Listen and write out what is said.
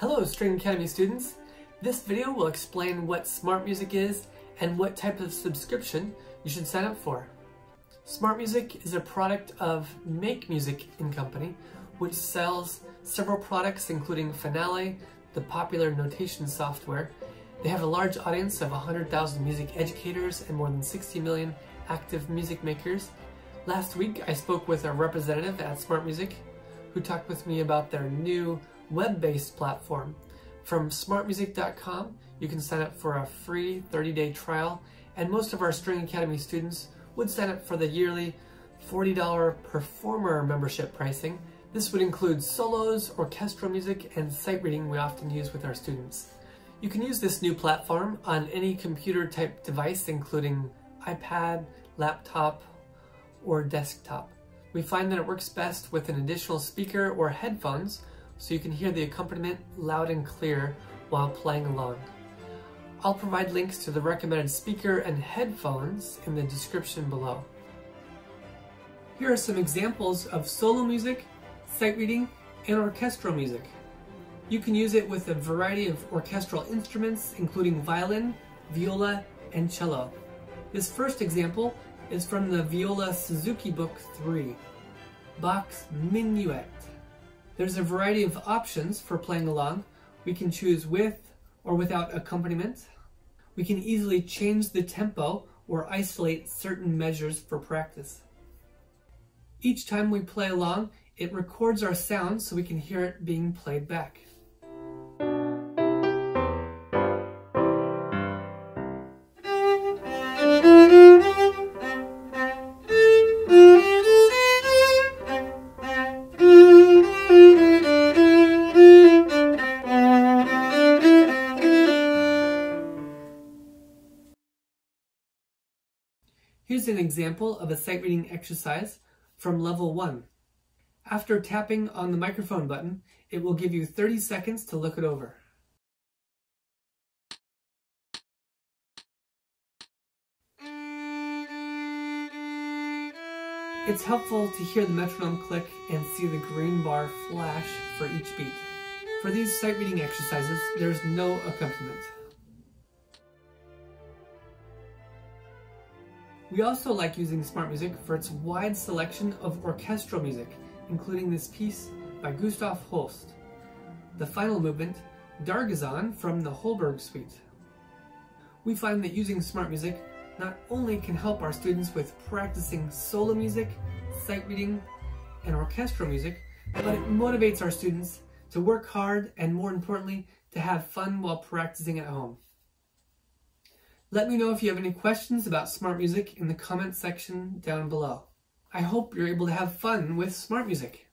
Hello String Academy students! This video will explain what Smart Music is and what type of subscription you should sign up for. Smart Music is a product of Make Music & Company, which sells several products including Finale, the popular notation software. They have a large audience of 100,000 music educators and more than 60 million active music makers. Last week I spoke with a representative at Smart Music who talked with me about their new web-based platform. From smartmusic.com, you can sign up for a free 30-day trial, and most of our String Academy students would sign up for the yearly $40 performer membership pricing. This would include solos, orchestral music, and sight reading we often use with our students. You can use this new platform on any computer type device, including iPad, laptop, or desktop. We find that it works best with an additional speaker or headphones so you can hear the accompaniment loud and clear while playing along. I'll provide links to the recommended speaker and headphones in the description below. Here are some examples of solo music, sight reading, and orchestral music. You can use it with a variety of orchestral instruments, including violin, viola, and cello. This first example is from the Viola Suzuki Book 3, Bach's Minuet. There's a variety of options for playing along. We can choose with or without accompaniment. We can easily change the tempo or isolate certain measures for practice. Each time we play along, it records our sound so we can hear it being played back. Here's an example of a sight reading exercise from level 1. After tapping on the microphone button, it will give you 30 seconds to look it over. It's helpful to hear the metronome click and see the green bar flash for each beat. For these sight reading exercises, there's no accompaniment. We also like using Smart Music for its wide selection of orchestral music, including this piece by Gustav Holst, the final movement, Dargason from the Holberg Suite. We find that using Smart Music not only can help our students with practicing solo music, sight reading, and orchestral music, but it motivates our students to work hard and more importantly, to have fun while practicing at home. Let me know if you have any questions about smart music in the comment section down below. I hope you're able to have fun with smart music.